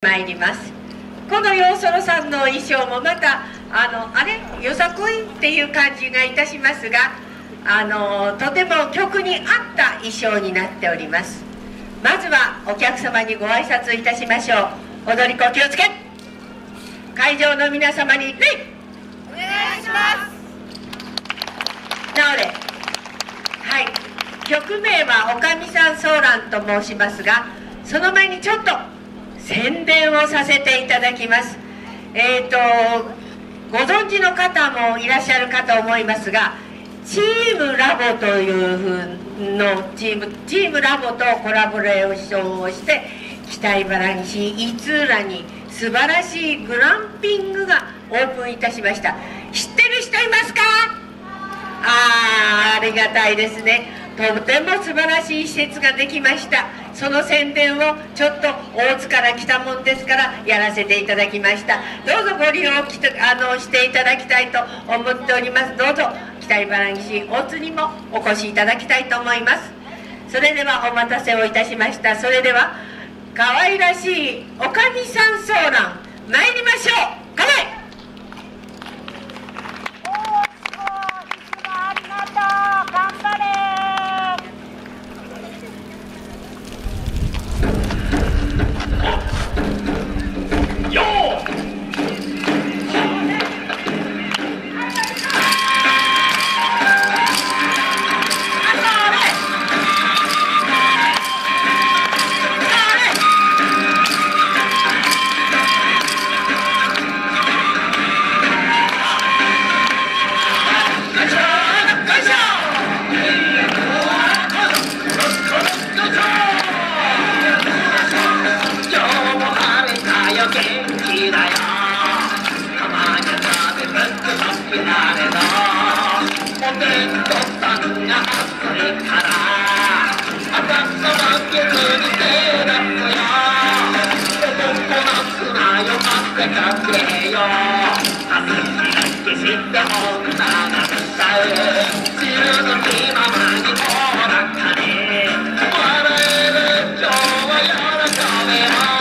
参ります。このヨーソロさんの衣装もまたあのあれ？よさこいっていう感じがいたしますがあのとても曲に合った衣装になっております。まずはお客様にご挨拶いたしましょう。踊り子気をつけ。会場の皆様に礼お願いします。なおれ。はい。曲名はおかみさんソーランと申しますがその前にちょっと宣伝をさせていただきます。えっ、ー、とご存知の方もいらっしゃるかと思いますがチームラボというふうのチームチームラボとコラボレーションをして北茨城市市浦に素晴らしいグランピングがオープンいたしました。知ってる人いますか？あーありがたいですね。とても素晴らしい施設ができました。その宣伝をちょっと大津から来たもんですからやらせていただきました。どうぞご利用きあのしていただきたいと思っております。どうぞ北茨城市大津にもお越しいただきたいと思います。それではお待たせをいたしました。それでは可愛らしいおかみさんソーラン参りましょう。きなれどお弁当さんが暑いから頭は傷に照らすよおこの砂よ待ってかれよ汗だ知してもくながっちゃう汁の気ままにほらかね笑える今日は喜べよ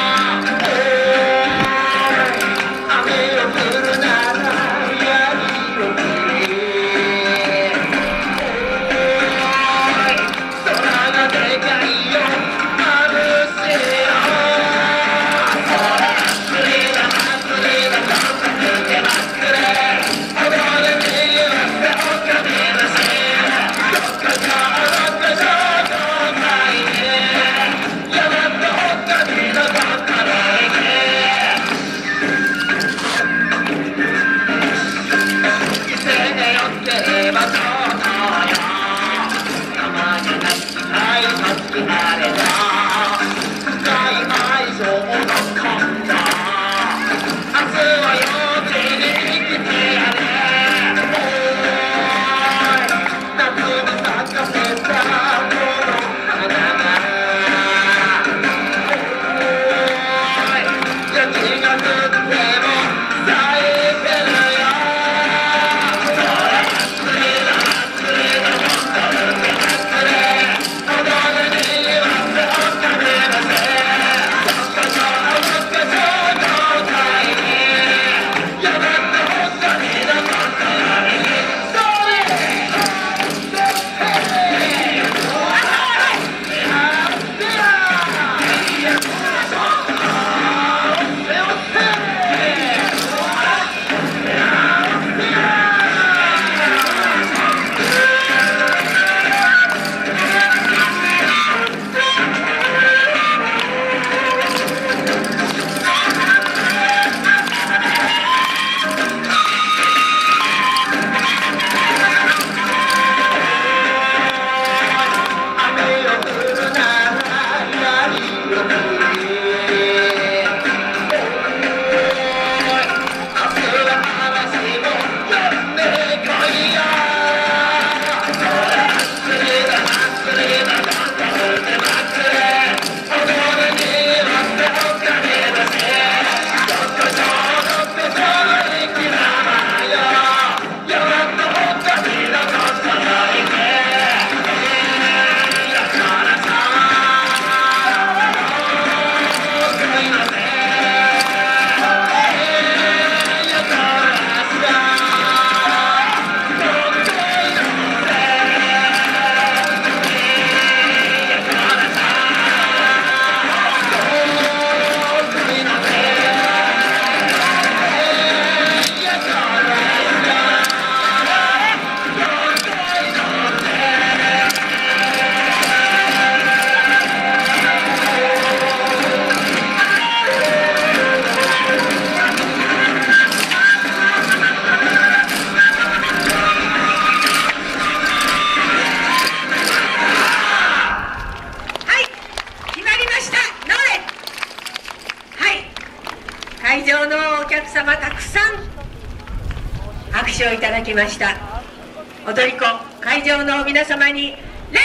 拍手をいただきました。踊り子会場の皆様に礼！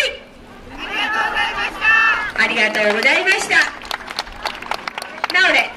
ありがとうございました。ありがとうございました。なおで